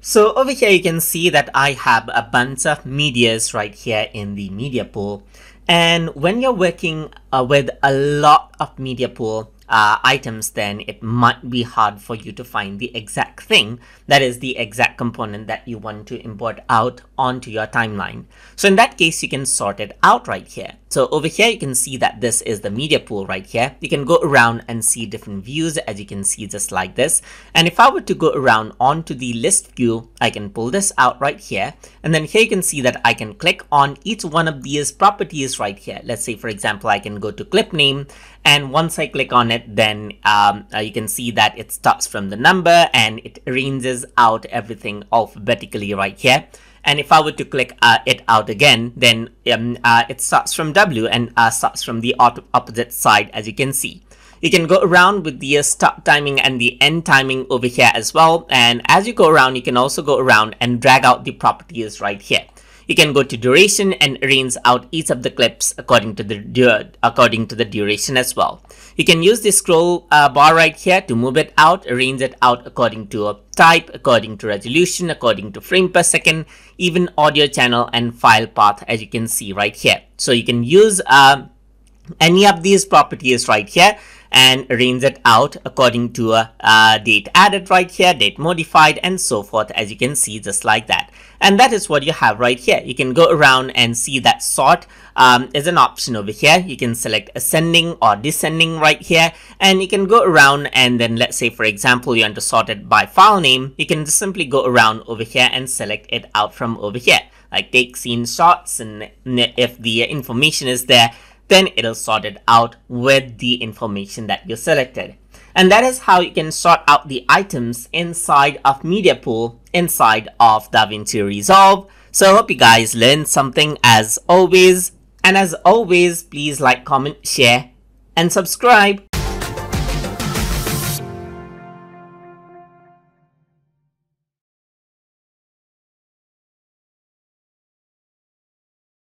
So over here you can see that I have a bunch of medias right here in the media pool. And when you're working uh, with a lot of media pool, uh, items, then it might be hard for you to find the exact thing that is the exact component that you want to import out onto your timeline. So in that case, you can sort it out right here. So over here, you can see that this is the media pool right here. You can go around and see different views as you can see just like this. And if I were to go around onto the list view, I can pull this out right here. And then here you can see that I can click on each one of these properties right here. Let's say, for example, I can go to clip name and once I click on it, then um, uh, you can see that it starts from the number and it arranges out everything alphabetically right here. And if I were to click uh, it out again, then um, uh, it starts from W and uh, starts from the opposite side, as you can see. You can go around with the uh, start timing and the end timing over here as well. And as you go around, you can also go around and drag out the properties right here. You can go to duration and arrange out each of the clips according to the according to the duration as well. You can use the scroll uh, bar right here to move it out, arrange it out according to a type, according to resolution, according to frame per second, even audio channel and file path as you can see right here. So you can use uh, any of these properties right here and arrange it out according to a, a, date added right here, date modified and so forth as you can see just like that. And that is what you have right here. You can go around and see that sort um, is an option over here. You can select ascending or descending right here and you can go around and then let's say for example you want to sort it by file name. You can just simply go around over here and select it out from over here like take scene shots and if the information is there then it'll sort it out with the information that you selected. And that is how you can sort out the items inside of Media Pool inside of DaVinci Resolve. So I hope you guys learned something as always. And as always, please like, comment, share, and subscribe.